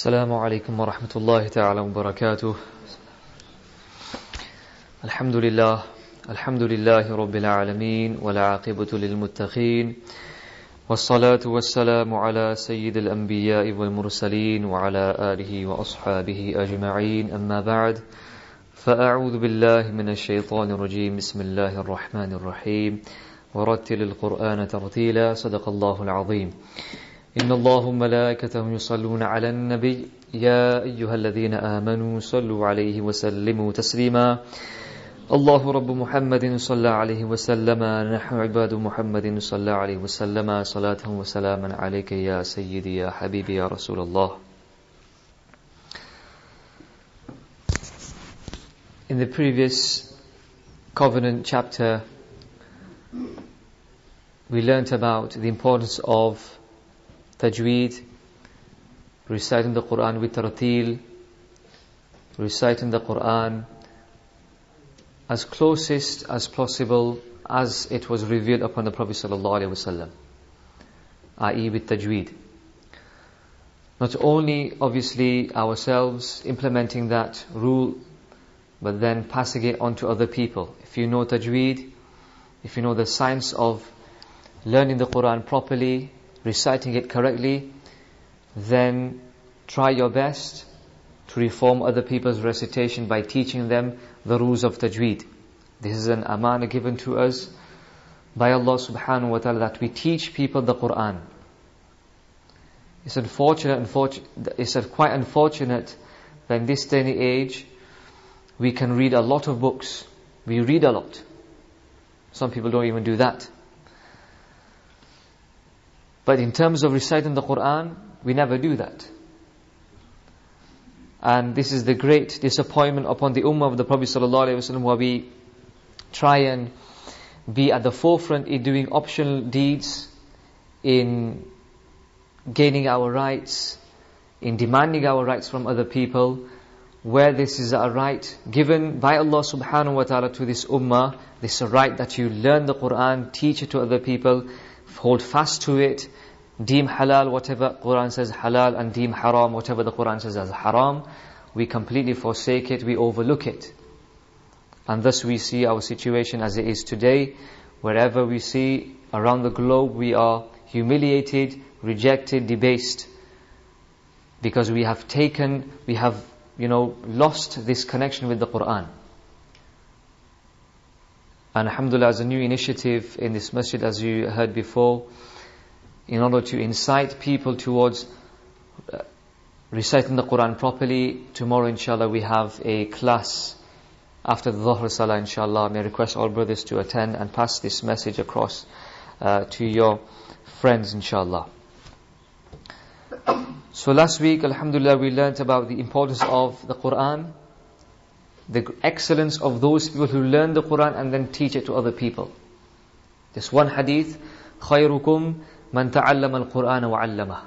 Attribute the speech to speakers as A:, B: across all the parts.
A: السلام عليكم ورحمة الله تعالى وبركاته. الحمد لله الحمد لله رب العالمين والعاقبة للمتقين والصلاة والسلام على سيد الأنبياء والمرسلين وعلى آله وأصحابه أجمعين. أما بعد فأعوذ بالله من الشيطان الرجيم. بسم الله الرحمن الرحيم. ورتل القرآن ترتيلا. صدق الله العظيم. إن الله وملائكته يصلون على النبي. يا أيها الذين آمنوا صلوا عليه وسلموا تسليما. الله رب محمد صلى عليه وسلم. نحن عباد محمد صلى عليه وسلم. صلاة وسلاما عليك يا سيدي يا حبيبي يا رسول الله. In the previous covenant chapter we learnt about the importance of tajweed, reciting the Quran with tartil, reciting the Quran as closest as possible as it was revealed upon the Prophet ﷺ, i.e. with tajweed. Not only, obviously, ourselves implementing that rule, but then passing it on to other people. If you know tajweed, if you know the science of learning the Quran properly, reciting it correctly, then try your best to reform other people's recitation by teaching them the rules of tajweed. This is an amana given to us by Allah subhanahu wa ta'ala that we teach people the Quran. It's unfortunate, unfortunate it's quite unfortunate that in this day and age we can read a lot of books. We read a lot. Some people don't even do that. But in terms of reciting the Quran, we never do that. And this is the great disappointment upon the Ummah of the Prophet ﷺ where we try and be at the forefront in doing optional deeds, in gaining our rights, in demanding our rights from other people, where this is a right given by Allah subhanahu wa ta'ala to this ummah, this is a right that you learn the Quran, teach it to other people, hold fast to it, deem halal whatever Quran says halal and deem haram whatever the Quran says as haram, we completely forsake it, we overlook it. And thus we see our situation as it is today, wherever we see around the globe we are humiliated, rejected, debased, because we have taken, we have, you know, lost this connection with the Quran. And alhamdulillah, as a new initiative in this masjid, as you heard before, in order to incite people towards uh, reciting the Quran properly, tomorrow inshallah we have a class after the Dhuhr Salah inshallah. May I request all brothers to attend and pass this message across uh, to your friends inshallah. So last week, alhamdulillah, we learnt about the importance of the Quran the excellence of those people who learn the Quran and then teach it to other people. This one hadith, خَيْرُكُمْ مَنْ تَعَلَّمَ الْقُرْآنَ وَعَلَّمَهُ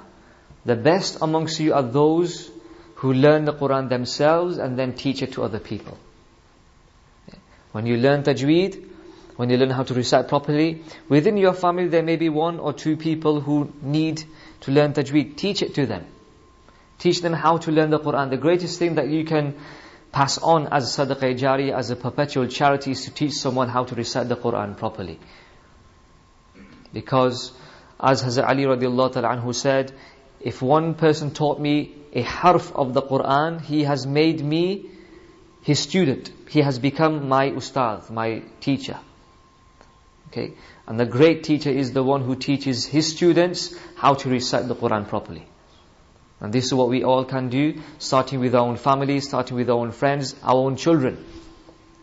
A: The best amongst you are those who learn the Quran themselves and then teach it to other people. When you learn tajweed, when you learn how to recite properly, within your family there may be one or two people who need to learn tajweed. Teach it to them. Teach them how to learn the Quran. The greatest thing that you can pass on as sadaqah jari, as a perpetual charity is to teach someone how to recite the Quran properly. Because as Hazrat Ali radiallahu ta'ala anhu said, if one person taught me a harf of the Quran, he has made me his student. He has become my ustad, my teacher. Okay? And the great teacher is the one who teaches his students how to recite the Quran properly. And this is what we all can do, starting with our own families, starting with our own friends, our own children,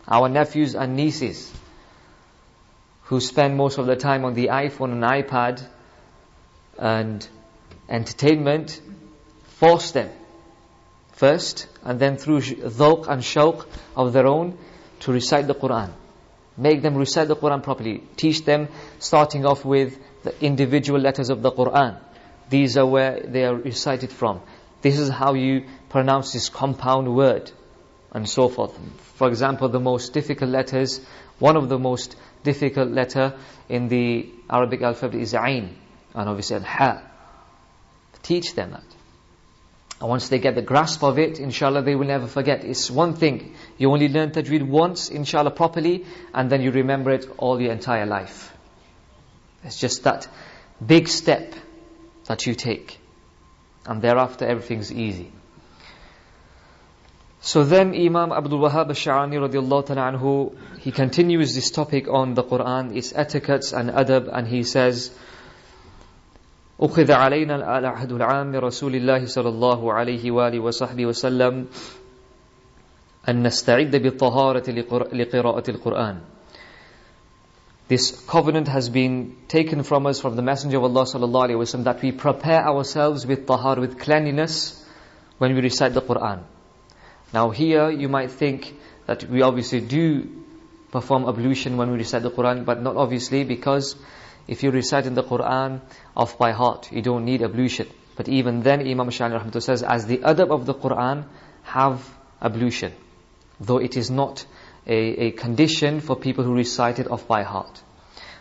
A: our nephews and nieces, who spend most of the time on the iPhone and iPad and entertainment, force them first, and then through dhawq and shawq of their own, to recite the Quran. Make them recite the Quran properly. Teach them, starting off with the individual letters of the Quran these are where they are recited from. This is how you pronounce this compound word and so forth. For example, the most difficult letters, one of the most difficult letter in the Arabic alphabet is Ain, and obviously Ha. Teach them that. And once they get the grasp of it, inshallah, they will never forget. It's one thing. You only learn tajweed once, inshallah, properly, and then you remember it all your entire life. It's just that big step that you take. And thereafter everything's easy. So then Imam Abdul Wahhab al-Sha'rani radiallahu ta'ala anhu, he continues this topic on the Quran, its etiquettes and adab, and he says, أخذ علينا العهد العام رسول الله صلى الله عليه وآله وصحبه وسلم أن نستعد بالطهارة لقراءة القرآن this covenant has been taken from us from the Messenger of Allah sallallahu alaihi wasallam that we prepare ourselves with tahar, with cleanliness when we recite the Quran. Now here you might think that we obviously do perform ablution when we recite the Quran, but not obviously because if you're reciting the Quran off by heart, you don't need ablution. But even then, Imam Sha'rani Rahmatullah says, as the adab of the Quran, have ablution. Though it is not a, a condition for people who recite it off by heart.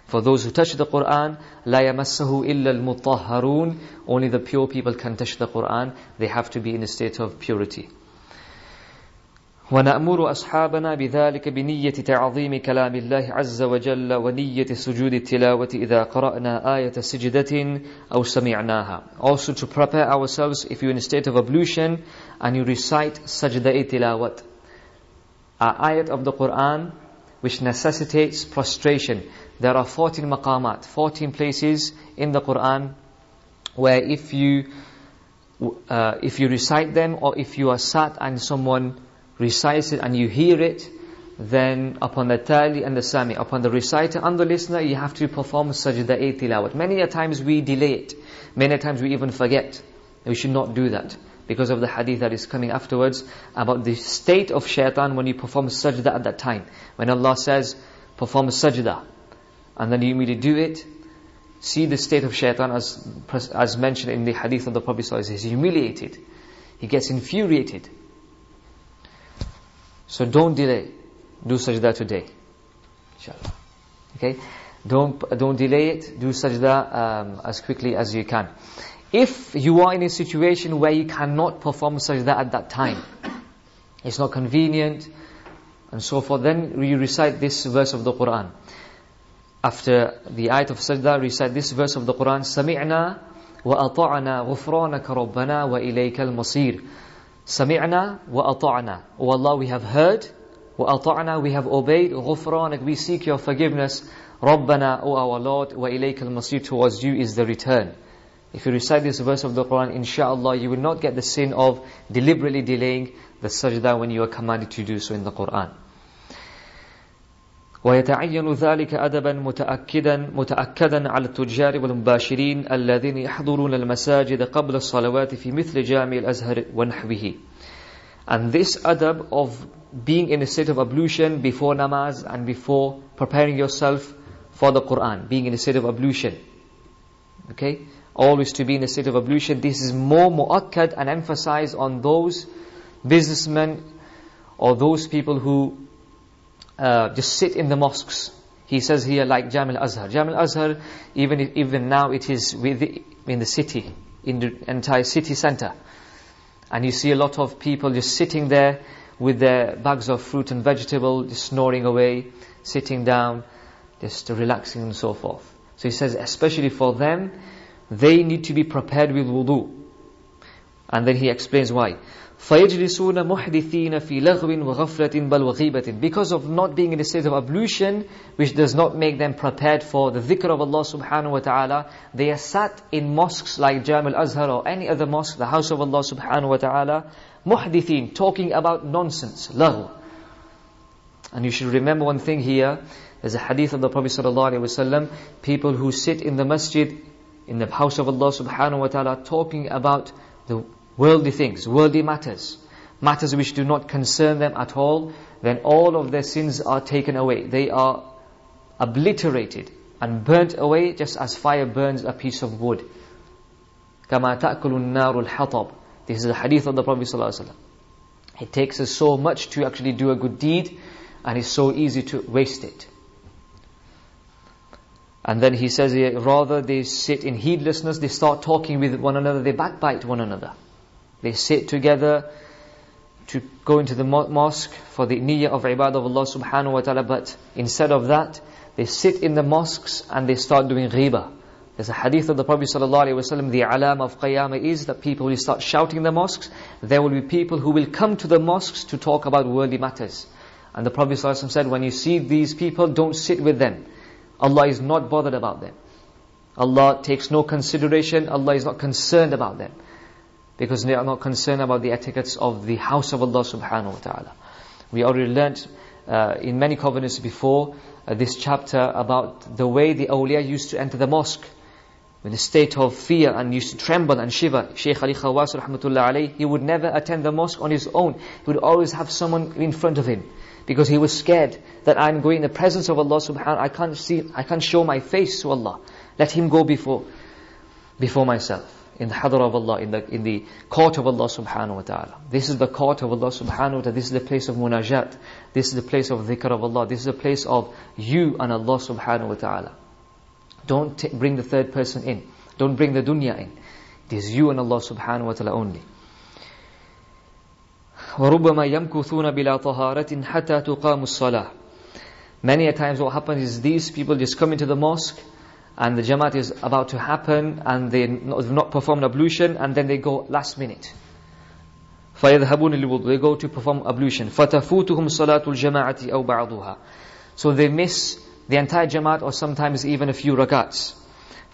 A: For those who touch the Quran, لا يمسه إلا المطهرون Only the pure people can touch the Quran. They have to be in a state of purity. ونأمر أصحابنا بذلك بنية تعظيم كلام الله عز وجل ونية سجود التلاوة إذا قرأنا آية سجدة أو سمعناها. Also to prepare ourselves if you're in a state of ablution and you recite sajda tilawat ayat of the Quran which necessitates prostration. There are 14 maqamat, 14 places in the Quran where if you uh, if you recite them or if you are sat and someone recites it and you hear it, then upon the tali and the sami, upon the reciter and the listener, you have to perform sajda tilawat. Many a times we delay it. Many a times we even forget. We should not do that because of the hadith that is coming afterwards about the state of shaitan when you perform sajda at that time. When Allah says, perform sajda, and then you immediately do it, see the state of shaitan as, as mentioned in the hadith of the Prophet he's humiliated. He gets infuriated. So don't delay. Do sajda today. Inshallah. Okay? Don't, don't delay it. Do sajda um, as quickly as you can. If you are in a situation where you cannot perform sajda at that time, it's not convenient, and so forth, then you recite this verse of the Quran. After the ayat of sajda, recite this verse of the Quran, سَمِعْنَا وَأَطَعْنَا غُفْرَانَكَ رَبَّنَا وَإِلَيْكَ الْمَصِيرُ سَمِعْنَا وَأَطَعْنَا O Allah, we have heard, وَأَطَعْنَا We have obeyed, غُفْرَانَكَ We seek your forgiveness, رَبَّنَا O our Lord, وَإِلَيْكَ الْمَصِيرُ Towards you is the return. If you recite this verse of the Quran, inshallah, you will not get the sin of deliberately delaying the sajda when you are commanded to do so in the Quran. ويتعين ذلك أدبا متأكدا متأكدا على التجار والمباشرين الذين يحضرون المساجد قبل الصلوات في مثل جامع الأزهر ونحوه. And this adab of being in a state of ablution before namaz and before preparing yourself for the Quran, being in a state of ablution. Okay? Always to be in a state of ablution. This is more mu'akkad and emphasized on those businessmen or those people who uh, just sit in the mosques. He says here like Jamil Azhar. Jamil Azhar, even if, even now it is the, in the city, in the entire city center. And you see a lot of people just sitting there with their bags of fruit and vegetable, just snoring away, sitting down, just relaxing and so forth. So he says, especially for them, they need to be prepared with wudu. And then he explains why. فَيَجْلِسُونَ مُحْدِثِينَ فِي لَغْوٍ وَغَفْلَةٍ بَلْ وَغِيبَةٍ Because of not being in a state of ablution, which does not make them prepared for the dhikr of Allah subhanahu wa ta'ala, they are sat in mosques like Jam al-Azhar or any other mosque, the house of Allah subhanahu wa ta'ala, muhdithin, talking about nonsense, lagh. And you should remember one thing here, there's a hadith of the Prophet sallallahu alaihi wasallam, people who sit in the masjid in the house of Allah subhanahu wa ta'ala talking about the worldly things, worldly matters, matters which do not concern them at all, then all of their sins are taken away. They are obliterated and burnt away just as fire burns a piece of wood. كما تأكل النار الحطب This is the hadith of the Prophet ﷺ. It takes us so much to actually do a good deed and it's so easy to waste it. And then he says here, rather they sit in heedlessness, they start talking with one another, they backbite one another. They sit together to go into the mosque for the niyyah of ibadah of Allah subhanahu wa ta'ala, but instead of that, they sit in the mosques and they start doing ghibah. There's a hadith of the Prophet ﷺ, the alam of qiyamah is that people will start shouting in the mosques. There will be people who will come to the mosques to talk about worldly matters. And the Prophet ﷺ said, when you see these people, don't sit with them. Allah is not bothered about them. Allah takes no consideration, Allah is not concerned about them. Because they are not concerned about the etiquettes of the house of Allah subhanahu wa ta'ala. We already learnt uh, in many covenants before uh, this chapter about the way the awliya used to enter the mosque in a state of fear and used to tremble and shiver. Shaykh Ali Khawas rahmatullah alayhi, he would never attend the mosque on his own. He would always have someone in front of him. Because he was scared that I'm going in the presence of Allah subhanahu I can't see, I can't show my face to Allah. Let him go before, before myself. In the hadra of Allah, in the, in the court of Allah subhanahu wa ta'ala. This is the court of Allah subhanahu wa ta'ala. This is the place of munajat. This is the place of dhikr of Allah. This is the place of you and Allah subhanahu wa ta'ala. Don't bring the third person in. Don't bring the dunya in. It is you and Allah subhanahu wa ta'ala only. وَرُبَّمَا يَمْكُثُونَ بِلَا طَهَارَةٍ حَتَّى تُقَامُ الصَّلَاةِ Many a times what happens is these people just come into the mosque and the Jamaat is about to happen and they have not performed ablution and then they go last minute. فَيَذْهَبُونَ لِلْوُضُ They go to perform ablution. فَتَفُوتُهُمْ صَلَاةُ الْجَمَاعَةِ أَوْ بَعْضُهَا So they miss the entire Jamaat or sometimes even a few rakats.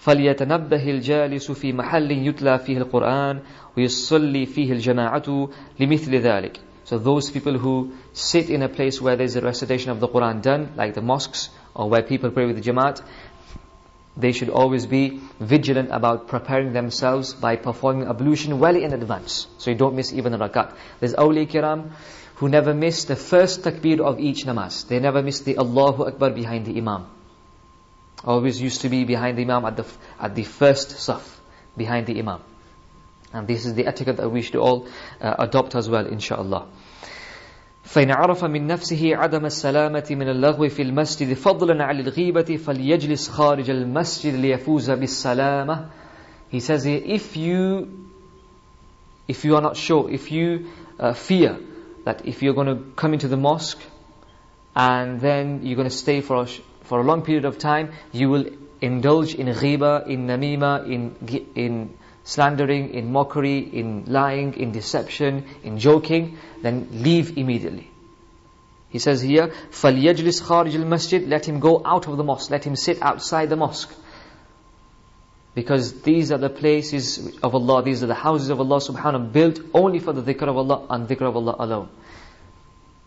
A: فليتنبه الجالس في محل يتلى فيه القرآن ويصلي فيه الجماعة لمثل ذلك. So those people who sit in a place where there's a recitation of the Quran done, like the mosques, or where people pray with the Jamaat, they should always be vigilant about preparing themselves by performing ablution well in advance. So you don't miss even a rakat. There's awliya kiram who never miss the first takbir of each namaz. They never miss the Allahu Akbar behind the Imam. Always used to be behind the Imam at the, at the first saf, behind the Imam. And this is the etiquette that we should all uh, adopt as well, inshaAllah. فإن عرف من نفسه عدم السلامة من اللغو في المسجد فضلا عن الغيبة فليجلس خارج المسجد ليفوز بالسلامة He says here, if you, if you are not sure, if you uh, fear that if you're going to come into the mosque and then you're going to stay for a, for a long period of time, you will indulge in ghibah, in namima, in, in slandering, in mockery, in lying, in deception, in joking, then leave immediately. He says here, فَلْيَجْلِسْ خَارِجِ masjid. Let him go out of the mosque, let him sit outside the mosque. Because these are the places of Allah, these are the houses of Allah subhanahu wa ta'ala built only for the dhikr of Allah and dhikr of Allah alone.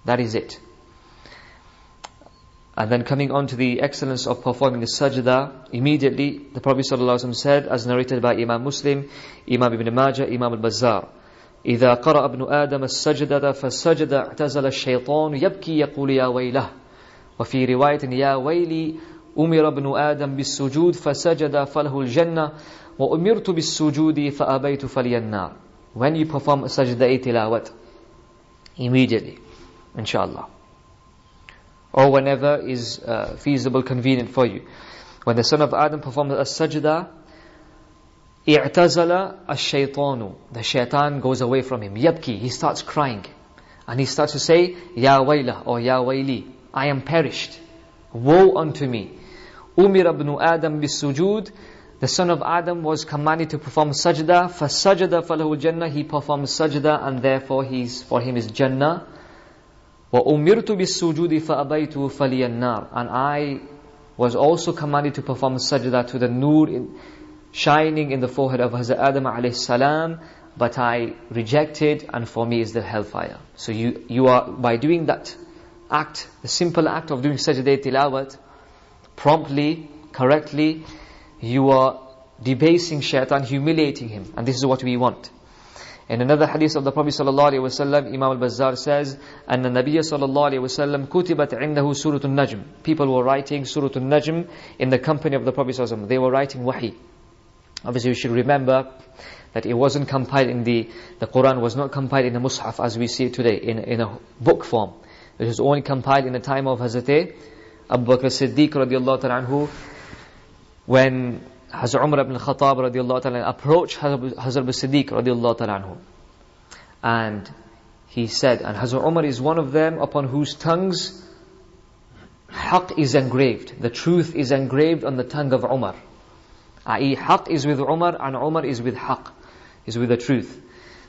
A: That is it. And then coming on to the excellence of performing the sajda, immediately the Prophet ﷺ said, as narrated by Imam Muslim, Imam Ibn Majah, Imam al-Bazzar, إذا قرأ ابن آدم السجدة فسجد اعتزل الشيطان يبكي يقول يا ويله وفي رواية يا ويلي أمر ابن آدم بالسجود فسجد فله الجنة وأمرت بالسجود فأبيت فلي النار When you perform sajda tilawat, immediately, inshallah. or whenever is uh, feasible, convenient for you. When the son of Adam performs a sajda, i'tazala ash-shaytanu. The shaitan goes away from him. Yabki, he starts crying. And he starts to say, Ya wayla or Ya wayli, I am perished. Woe unto me. Umir ibn Adam bisujud. The son of Adam was commanded to perform sajda. Fasajda falahu jannah. He performs sajda and therefore he's, for him is jannah. وَأُمِرْتُ بِالسُّجُودِ فَأَبَيْتُ فَلِيَ النَّارِ And I was also commanded to perform sajda to the nur in, shining in the forehead of Hazrat Adam alayhi salam, but I rejected and for me is the hellfire. So you, you are, by doing that act, the simple act of doing sajda tilawat, promptly, correctly, you are debasing shaitan, humiliating him. And this is what we want. In another hadith of the Prophet wasallam, Imam al-Bazzar says, "And the Nabi wasallam kutibat indahu surah najm People were writing surah al-Najm in the company of the Prophet sallallahu They were writing wahi. Obviously, we should remember that it wasn't compiled in the the Quran was not compiled in the Mus'haf as we see it today in in a book form. It was only compiled in the time of Hazrat Abu Bakr Siddiq radiallahu anhu, when Hazrat Umar ibn Khattab radiallahu ta'ala approached Hazrat Siddiq radiallahu ta'ala anhu. And he said, and Hazrat Umar is one of them upon whose tongues haqq is engraved. The truth is engraved on the tongue of Umar. I.e. haqq is with Umar and Umar is with haqq, is with the truth.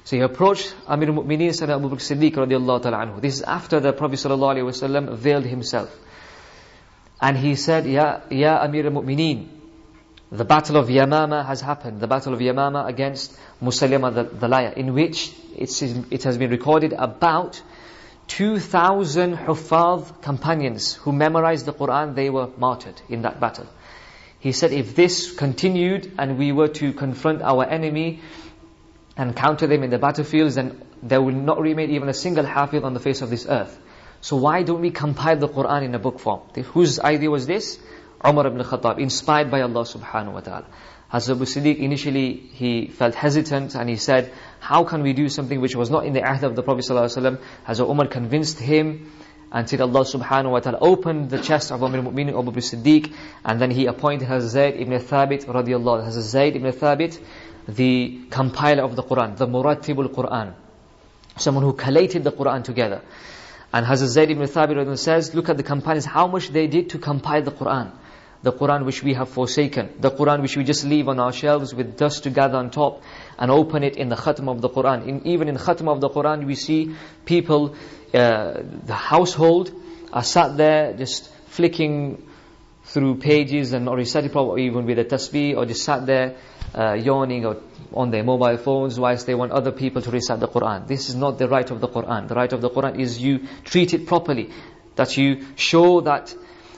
A: So he approached Amir al-Mu'mineen Sayyidina Abu Bakr Siddiq radiallahu ta'ala anhu. This is after the Prophet sallallahu alayhi wasallam veiled himself. And he said, Ya, ya Amir al-Mu'mineen, the battle of Yamama has happened. The battle of Yamama against Musaylama the, the liar, in which it has been recorded about 2,000 Huffaz companions who memorized the Quran, they were martyred in that battle. He said, if this continued and we were to confront our enemy and counter them in the battlefields, then there will not remain even a single hafiz on the face of this earth. So why don't we compile the Quran in a book form? Whose idea was this? Umar ibn Khattab, inspired by Allah subhanahu wa ta'ala. Hazrat Abu Siddiq initially he felt hesitant and he said, how can we do something which was not in the ahd of the Prophet ﷺ? Hazrat Umar convinced him until Allah subhanahu wa ta'ala opened the chest of Amir Mu'minin Abu Siddiq and then he appointed Hazrat Zayd ibn Thabit radiallahu Hazrat Zayd ibn Thabit, the compiler of the Quran, the Muratibul Quran. Someone who collated the Quran together. And Hazrat Zayd ibn Thabit says, look at the companions, how much they did to compile the Quran. The Quran which we have forsaken. The Quran which we just leave on our shelves with dust to gather on top and open it in the khatm of the Quran. In, even in khatm of the Quran we see people, uh, the household are sat there just flicking through pages and or reciting probably even with a tasbih or just sat there uh, yawning or on their mobile phones whilst they want other people to recite the Quran. This is not the right of the Quran. The right of the Quran is you treat it properly. That you show that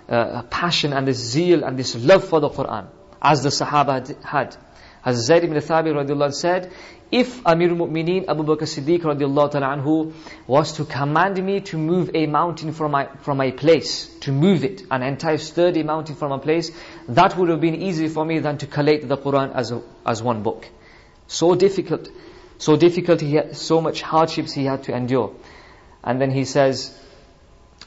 A: uh, passion and this zeal and this love for the Quran as the Sahaba had. As Zayd ibn Thabit radiallahu said, if Amir Mu'mineen Abu Bakr Siddiq radiallahu ta'ala anhu was to command me to move a mountain from my, from my place, to move it, an entire sturdy mountain from a place, that would have been easier for me than to collate the Quran as, a, as one book. So difficult, so difficult, he had, so much hardships he had to endure. And then he says,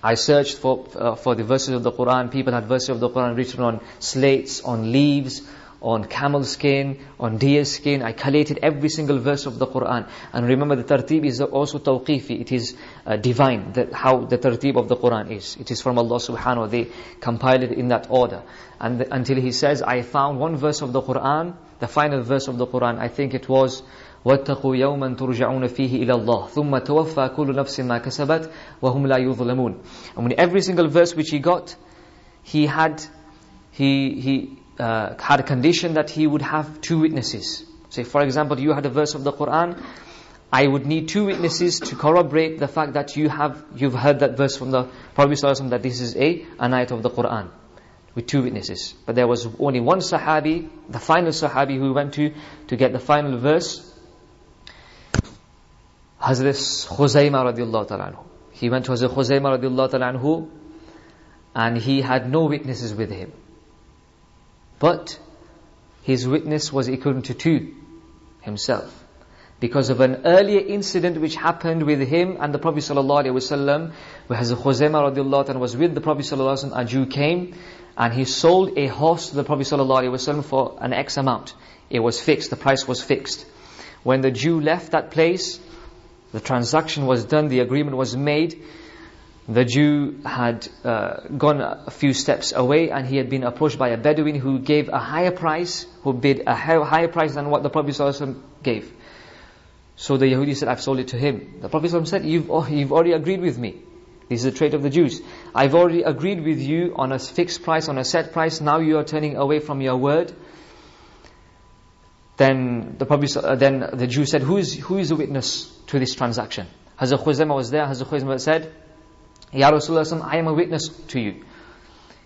A: I searched for, uh, for the verses of the Quran. People had verses of the Quran written on slates, on leaves, on camel skin, on deer skin. I collated every single verse of the Quran. And remember the tartib is also tawqifi. It is uh, divine, that how the tartib of the Quran is. It is from Allah subhanahu wa ta'ala. They compiled it in that order. And the, until he says, I found one verse of the Quran, the final verse of the Quran, I think it was, واتقوا يوما ترجعون فيه إلى الله ثم توفى كل نفس ما كسبت وهم لا يظلمون and when every single verse which he got he had he he uh, had a condition that he would have two witnesses say for example you had a verse of the Quran I would need two witnesses to corroborate the fact that you have you've heard that verse from the Prophet ﷺ that this is a an ayat of the Quran with two witnesses. But there was only one Sahabi, the final Sahabi who went to to get the final verse Hazrat Khuzaymah radiallahu ta'ala anhu. He went to Hazrat Khuzaymah radiallahu ta'ala anhu and he had no witnesses with him. But his witness was equivalent to two himself. Because of an earlier incident which happened with him and the Prophet ﷺ, where Hazrat Khuzaymah radiallahu ta'ala was with the Prophet ﷺ, a Jew came and he sold a horse to the Prophet ﷺ for an X amount. It was fixed, the price was fixed. When the Jew left that place, the transaction was done, the agreement was made. The Jew had uh, gone a few steps away and he had been approached by a Bedouin who gave a higher price, who bid a higher price than what the Prophet gave. So the Yahudi said, I've sold it to him. The Prophet said, you've, you've already agreed with me. This is the trait of the Jews. I've already agreed with you on a fixed price, on a set price. Now you are turning away from your word. Then the uh, then the Jew said, who is, who is the witness to this transaction? Hazrat Khuzaymah was there. Hazrat Khuzaymah said, Ya Rasulullah, I am a witness to you.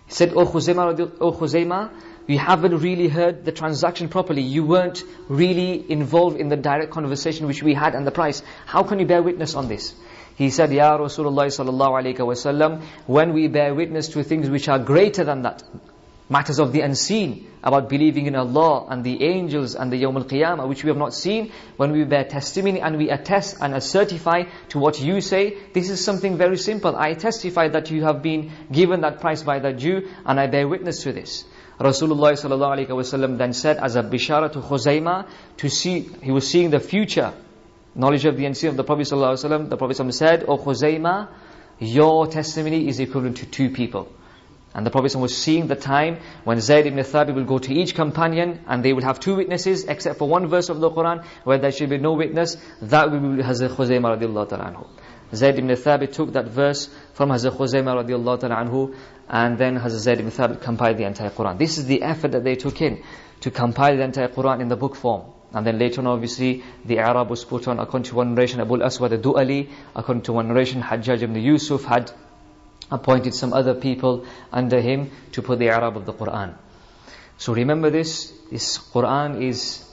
A: He said, O Khuzaymah, oh Khuzaymah, you haven't really heard the transaction properly. You weren't really involved in the direct conversation which we had and the price. How can you bear witness on this? He said, Ya Rasulullah sallallahu when we bear witness to things which are greater than that, matters of the unseen, about believing in Allah and the angels and the Yawm al-Qiyamah, which we have not seen, when we bear testimony and we attest and certify to what you say, this is something very simple. I testify that you have been given that price by that Jew, and I bear witness to this. Rasulullah sallallahu then said as a bishara to Khuzaymah to see, he was seeing the future knowledge of the unseen of the Prophet the Prophet said, O Khuzaymah, your testimony is equivalent to two people. And the Prophet was seeing the time when Zayd ibn Thabit will go to each companion and they will have two witnesses except for one verse of the Quran where there should be no witness. That will be Hazrat Khuzaymah radiallahu ta'ala anhu. Zayd ibn Thabit took that verse from Hazrat Khuzaymah radiallahu ta'ala anhu and then Hazrat Zayd ibn Thabit compiled the entire Quran. This is the effort that they took in to compile the entire Quran in the book form. And then later on, obviously, the i'rab was put on according to one narration, Abu al-Aswad al-Du'ali, according to one narration, Hajjaj ibn Yusuf had appointed some other people under him to put the i'rab of the Quran. So remember this, this Quran is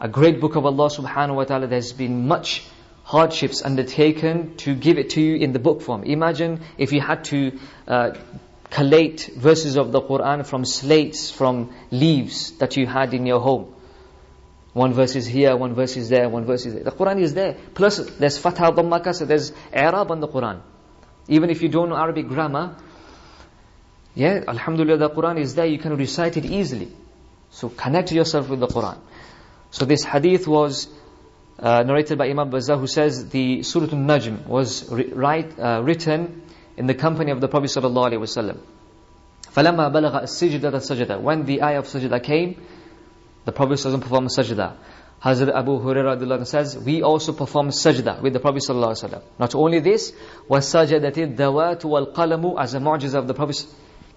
A: a great book of Allah subhanahu wa ta'ala. There's been much hardships undertaken to give it to you in the book form. Imagine if you had to uh, collate verses of the Quran from slates, from leaves that you had in your home. One verse is here, one verse is there, one verse is there. The Quran is there. Plus, there's Fatah Dhamma so there's i'rab on the Quran. Even if you don't know Arabic grammar, yeah, Alhamdulillah, the Quran is there, you can recite it easily. So connect yourself with the Quran. So this hadith was uh, narrated by Imam Bazzar who says the Surah Al-Najm was right, uh, written in the company of the Prophet Sallallahu Alaihi Wasallam. فَلَمَّا بَلَغَ السِّجْدَةَ السَّجِّدَةَ When the ayah of sajda came, the Prophet performed sajda. Hazrat Abu Hurairah says, we also perform sajda with the Prophet sallallahu alaihi wasallam. Not only this, وَسَجَدَتِ الدَّوَاتُ وَالْقَلَمُ As a mu'jiz of the Prophet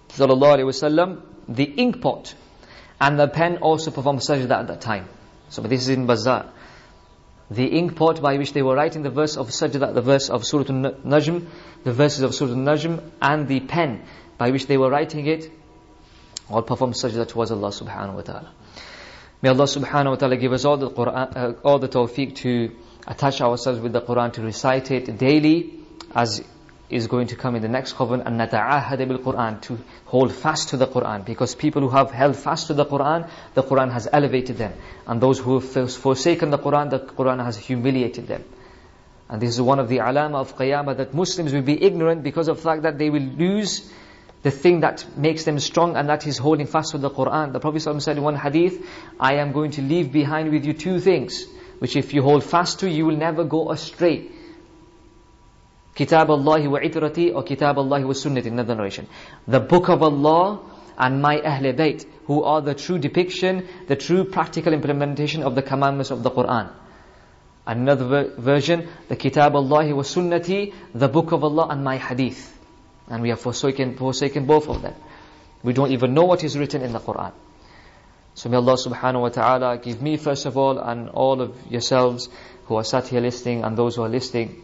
A: sallallahu alaihi wasallam. the ink pot and the pen also performed sajda at that time. So this is in Bazzar. The ink pot by which they were writing the verse of sajda, the verse of Surah Al-Najm, the verses of Surah Al-Najm, and the pen by which they were writing it, all performed sajda towards Allah subhanahu wa ta'ala. May Allah subhanahu wa ta'ala give us all the Quran, uh, all the tawfiq to attach ourselves with the Quran, to recite it daily, as is going to come in the next covenant, and nata'ahad bil Quran, to hold fast to the Quran. Because people who have held fast to the Quran, the Quran has elevated them. And those who have forsaken the Quran, the Quran has humiliated them. And this is one of the alama of qiyamah, that Muslims will be ignorant because of the fact that they will lose the thing that makes them strong and that is holding fast to the Quran. The Prophet ﷺ said in one hadith, I am going to leave behind with you two things, which if you hold fast to, you will never go astray. Kitab Allah wa itrati or Kitab Allah wa sunnati, another narration. The book of Allah and my Ahl Bayt, who are the true depiction, the true practical implementation of the commandments of the Quran. Another ver version, the Kitab Allah wa sunnati, the book of Allah and my hadith. And we have forsaken, forsaken both of them. We don't even know what is written in the Quran. So may Allah subhanahu wa ta'ala give me first of all and all of yourselves who are sat here listening and those who are listening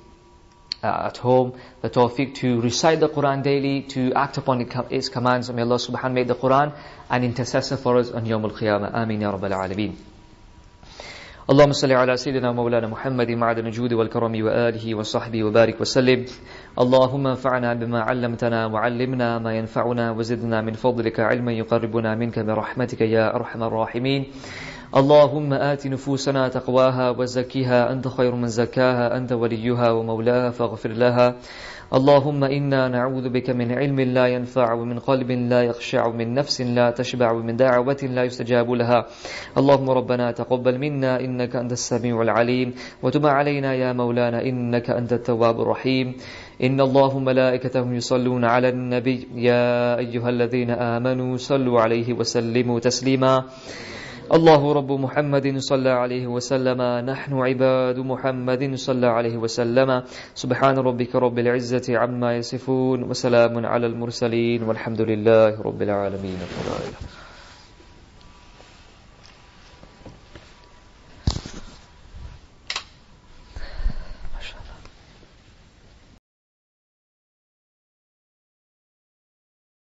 A: uh, at home the tawfiq to recite the Quran daily, to act upon its commands. May Allah subhanahu wa ta'ala make the Quran an intercessor for us on Yawm al-Qiyamah. Ameen ya Rabbal Alameen. اللهم صل على سيدنا مولانا محمد معدن الجود والكرم وآله وصحبه وبارك وسلم. اللهم انفعنا بما علمتنا وعلمنا ما ينفعنا وزدنا من فضلك علما يقربنا منك برحمتك يا أرحم الراحمين. اللهم آت نفوسنا تقواها وزكها. أنت خير من زكاها. أنت وليها ومولاها فاغفر لها. اللهم إنا نعوذ بك من علم لا ينفع ومن قلب لا يخشع ومن نفس لا تشبع ومن دعوة لا يستجاب لها. اللهم ربنا تقبل منا إنك أنت السميع العليم. وتب علينا يا مولانا إنك أنت التواب الرحيم. إن الله ملائكته يصلون على النبي. يا أيها الذين آمنوا صلوا عليه وسلموا تسليما. الله رب محمد صلى عليه وسلم نحن عباد محمد صلى عليه وسلم. سبحان ربك رب العزة عما يصفون وسلام على المرسلين والحمد لله رب العالمين.